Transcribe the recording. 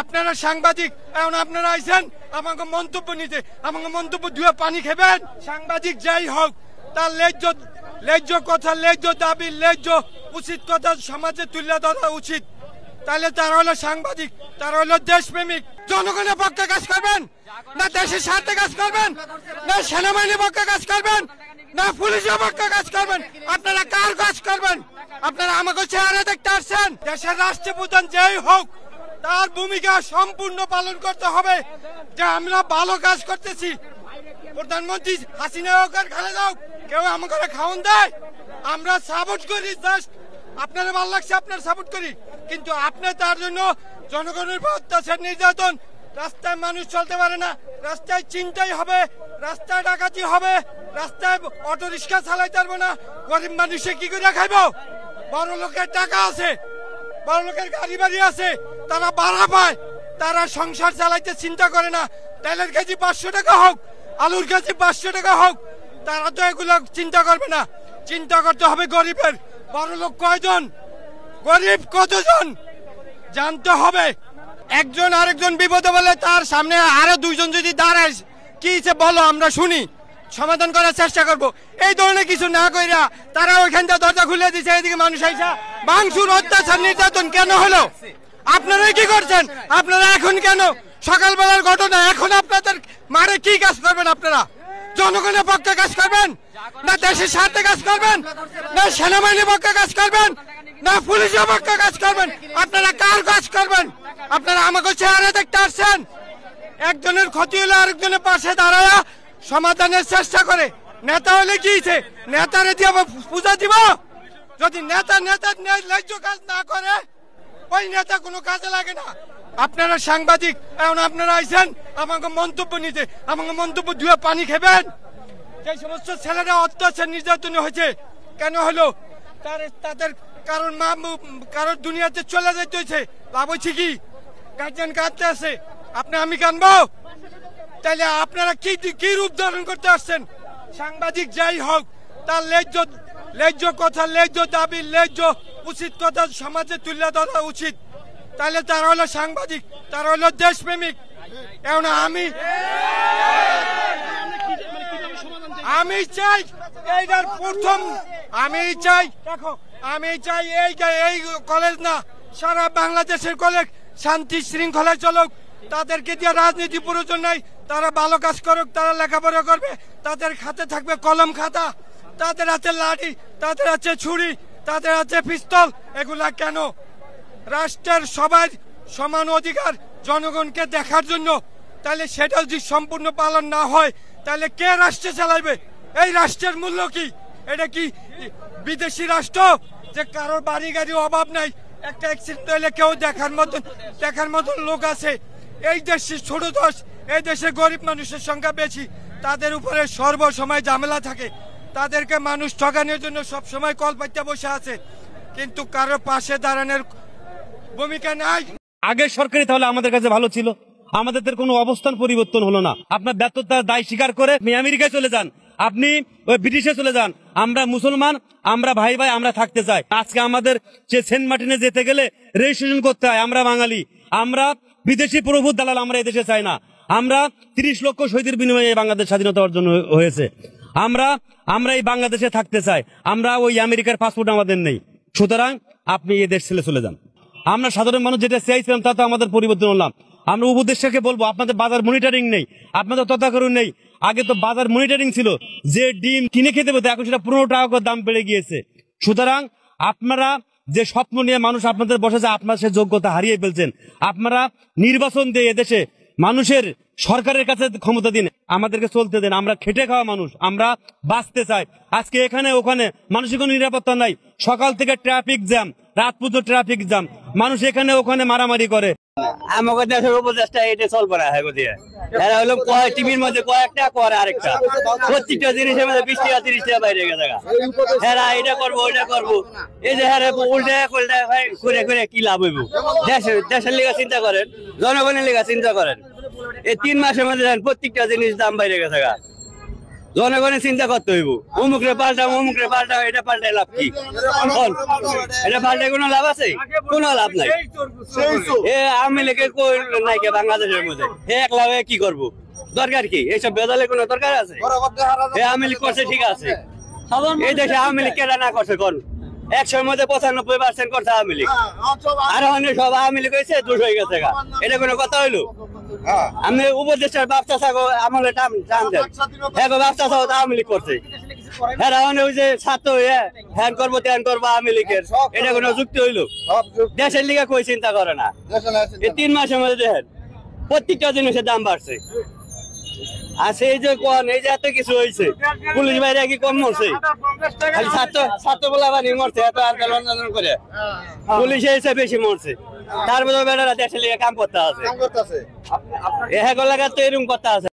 আপনারা সাংবাদিক, এখন আপনারা আইছেন, আমাকে মন্তব্য নিতে, আমাকে মন্তব্য ধুয়ে পানি খেবেন। সাংবাদিক যাই হোক, তার লেজ্জ লেজ্জ কথা, লেজ্জ দাবি, লেজ্জ উচিত কথা সমাজে তুলে ধরা উচিত। তাহলে তারা হলো সাংবাদিক, তারা হলো দেশপ্রেমিক। জনগণের পক্ষে কাজ করবেন, না দেশের স্বার্থে কাজ করবেন, না সেনাবাহিনীর পক্ষে কাজ করবেন, না পুলিশের পক্ষে কাজ করবেন। আপনারা কার কাজ করবেন? আপনারা আমাকে চেহারা দেখতে আসছেন। দেশের রাষ্ট্রপ্রধান যেই হোক তার ভূমিকা সম্পূর্ণ পালন করতে হবে। যে আমরা ভালো কাজ করতেছি। প্রধানমন্ত্রী হাসিনা হোক আর খালেদা কেউ আমাকে খাওয়ান দেয়। আমরা সাপোর্ট করি জাস্ট আপনারা ভালো লাগছে, আপনার সাপোর্ট করি। কিন্তু আপনি তার জন্য জনগণের অত্যাচার, নির্যাতন, রাস্তায় মানুষ চলতে পারে না। রাস্তায় চিন্তাই হবে, রাস্তায় ডাকাতি হবে, রাস্তায় অটো রিক্সা চালাইতে পারব না। গরিব মানুষে কি করে খাইব? বড় লোকের টাকা আছে বড় লোকের গাড়ি বাড়ি আছে। তারা ভাড়া পায়। তারা সংসার চালাইতে চিন্তা করে না। তেলের কেজি পাঁচশো টাকা হোক, আলুর কেজি পাঁচশো টাকা হোক, তারা তো এগুলো চিন্তা করবে না। চিন্তা করতে হবে গরিবের। বড় লোক কয়জন? গরিব কতজন? জানতে হবে। একজন আরেকজন বিপদে বলে তার সামনে আরও দুইজন যদি দাঁড়ায়, কি বলো আমরা শুনি। সমাধান করার চেষ্টা করব। এই ধরনের কিছু না কইরা তারা ওইখানটা দরজা খুলে দিছে এদিকে মানুষ আইসা। বাংসুর অত্যাচার নির্যাতন কেন হলো? আপনারাই কি করছেন? আপনারা এখন কেন? সকালবেলার ঘটনা, এখন আপনাদের মারে কি কাজ করবেন আপনারা? জনগণের পক্ষে কাজ করবেন? না দেশের স্বার্থে কাজ করবেন? না সেনাবাহিনীর পক্ষে কাজ করবেন? না পুলিশের পক্ষে কাজ করবেন? আপনারা কার কাজ করবেন? আপনারা আমাকে চেহারা দেখতে আসছেন? একজনের ক্ষতি হলে আরেকজনের পাশে দাঁড়ায়া সমাধানের চেষ্টা করে। নেতা হলে কি? নেতারে দিয়ে পূজা দিব? যদি নেতা নেতা ন্যায্য কাজ না করে ওই নেতা কোনো কাজে লাগে না। আপনারা সাংবাদিক, এখন আপনারা আইছেন, আমাকে মন্তব্য নিতে, আমাকে মন্তব্য ধুয়ে পানি খেবেন। যে সমস্ত ছেলেরা অত্যাচার নির্যাতন হয়েছে, কেন হলো? তার তাদের কারণ মা কারোর দুনিয়াতে চলে যেতে হয়েছে। লাভ হচ্ছে কি? গার্জেন কাঁদতে আছে। আপনি আমি কানবো তাহলে আপনারা কি কি রূপ ধারণ করতে আসছেন? সাংবাদিক যাই হোক, তার লেজ্জ লেজ্জ কথা, লেজ্জ দাবি, লেজ্জ উচিত কথা সমাজে তুলে ধরা উচিত। তাহলে তারা হলো সাংবাদিক, তারা হলো দেশপ্রেমিক। এখন আমি আমি চাই এইটার প্রথম আমি চাই দেখো, আমি চাই এই এই কলেজ না, সারা বাংলাদেশের কলেজ শান্তি শৃঙ্খলায় চলুক। তাদেরকে দিয়ে রাজনীতি প্রয়োজন নাই, তারা ভালো কাজ করুক, তারা লেখাপড়া করবে। তাদের খাতে থাকবে কলম খাতা, তাদের হাতে লাঠি, তাদের আছে ছুরি তাদের আছে পিস্তল, এগুলা কেন? রাষ্ট্রের সবার সমান অধিকার জনগণকে দেখার জন্য। তাহলে সেটা যদি সম্পূর্ণ পালন না হয়, তাহলে কে রাষ্ট্রে চালাবে এই রাষ্ট্রের মূল্য কি? এটা কি বিদেশি রাষ্ট্র? যে কারোর বাড়ি গাড়ি অভাব নাই, একটা অ্যাক্সিডেন্ট হলে কেউ দেখার মতন দেখার মতন লোক আছে। এই দেশে ছোট দশ, এই দেশে গরিব মানুষের সংখ্যা বেশি, তাদের উপরে সর্বসময় ঝামেলা থাকে। তাদেরকে মানুষ ঠকানোর জন্য সব সময় কল পাইতে বসে আছে। কিন্তু কারও পাশে দাঁড়ানোর ভূমিকা নাই। আগের সরকারি তাহলে আমাদের কাছে ভালো ছিল। আমাদের কোনো অবস্থান পরিবর্তন হলো না। আপনার ব্যর্থতার দায় স্বীকার করে আমেরিকায় চলে যান। আপনি ব্রিটিশে চলে যান। আমরা মুসলমান, আমরা ভাই ভাই, আমরা থাকতে চাই। আজকে আমাদের সে সেন্ট মার্টিনে যেতে গেলে রেজিস্ট্রেশন করতে হয়, আমরা বাঙালি। আমরা বিদেশি প্রভু দালাল, আমরা এদেশে চাই না। আমরা তিরিশ লক্ষ শহীদের বিনিময়ে বাংলাদেশ স্বাধীনতা অর্জন হয়েছে। আমরা আমরা এই বাংলাদেশে থাকতে চাই। আমরা ওই আমেরিকার পাসপোর্ট আমাদের নেই। সুতরাং আপনি এই দেশ ছেড়ে চলে যান। আমরা সাধারণ মানুষ যেটা চাইছিলাম তা তো আমাদের পরিবর্তন হলাম। আমরা উপদেষ্টাকে বলব, আপনাদের বাজার মনিটরিং নেই, আপনাদের তথাকরণ নেই। আগে তো বাজার মনিটরিং ছিল, যে ডিম কিনে খেতে পেতো, এখন সেটা পনেরো টাকা করে দাম বেড়ে গিয়েছে। সুতরাং আপনারা যে স্বপ্ন নিয়ে মানুষ আপনাদের বসেছে, আপনার সে যোগ্যতা হারিয়ে ফেলছেন। আপনারা নির্বাচন দিয়ে এদেশে মানুষের সরকারের কাছে ক্ষমতা দিন, আমাদেরকে চলতে দেন। আমরা খেটে খাওয়া মানুষ, আমরা বাঁচতে চাই। আজকে এখানে, ওখানে মানুষের কোনো নিরাপত্তা নাই। সকাল থেকে ট্রাফিক জ্যাম, রাত পুজো ট্রাফিক জ্যাম। মানুষ এখানে, ওখানে মারামারি করে। আমাকে দেশের উপদেশটা এটা সলভ করা হয় বোধ এরা হলো কয় টিভির মধ্যে কয়েকটা করে আরেকটা। প্রত্যেকটা জিনিসের মধ্যে বিশ টাকা, তিরিশ টাকা বাইরে গেছে হ্যাঁ এটা করব, ওইটা করব। এই যে হ্যাঁ উল্টা উল্টা করে করে কি লাভ হইব? দেশের দেশের লেগে চিন্তা করেন, জনগণের লেগা চিন্তা করেন। এই তিন মাসের মধ্যে প্রত্যেকটা জিনিস দাম বাইরে গেছে। জনগণের চিন্তা করতে হইব। অমুকরে পাল্টাম অমুকরে পাল্টাম এটা পাল্টাই লাভ কি? এটা পাল্টাই কোনো লাভ আছে? কোনো লাভ নাই। এ লীগের কই নাই বাংলাদেশের মধ্যে? হে একলা হয়ে কি করব? দরকার কি? এইসব বেদালে কোনো দরকার আছে? এ আওয়ামী লীগ করছে, ঠিক আছে। এই দেশে আওয়ামী লীগ কেটা না করছে কোন? একশোর মধ্যে পঁচানব্বই পার্সেন্ট করছে আওয়ামী লীগ। আর অনেক সব আওয়ামী লীগ হয়েছে দুশ হয়ে গেছে। এটা কোনো কথা হইল? আমি উপদেশের ব্যবসা থাকো আমলে দেন। হ্যাঁ ব্যবসা থাকো আওয়ামী লীগ করছে। হ্যাঁ রাহনে ওই যে ছাত্র হয়ে হ্যান করব ত্যান করব আওয়ামী লীগের। এটা কোনো যুক্তি হইল? দেশের লিগে কই চিন্তা করে না? এই তিন মাসের মধ্যে দেখেন প্রত্যেকটা জিনিসের দাম বাড়ছে। আর সেই যে কোন এই যে এত কিছু হয়েছে পুলিশ বাইরে কি কম মরছে? খালি ছাত্র ছাত্র বলা বানি মরছে এত আন্দোলন করে। পুলিশ এসে বেশি মরছে। তারপরে বেটারা দেশের লিগে কাম করতে আছে। হ্যাঁ তো এরকম করতে আছে।